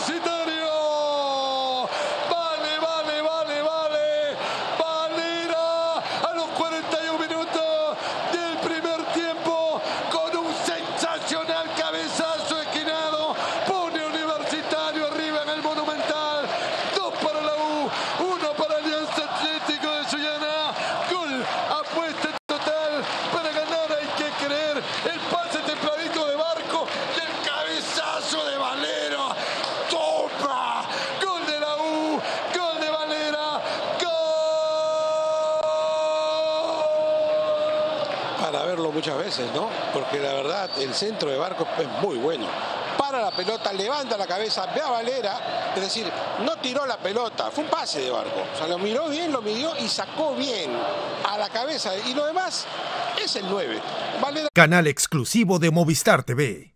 necesita. Verlo muchas veces, ¿no? Porque la verdad, el centro de Barcos es muy bueno. Para la pelota, levanta la cabeza, ve a Valera, es decir, no tiró la pelota, fue un pase de Barco. O sea, lo miró bien, lo midió y sacó bien a la cabeza. Y lo demás es el 9. Canal exclusivo de Movistar TV.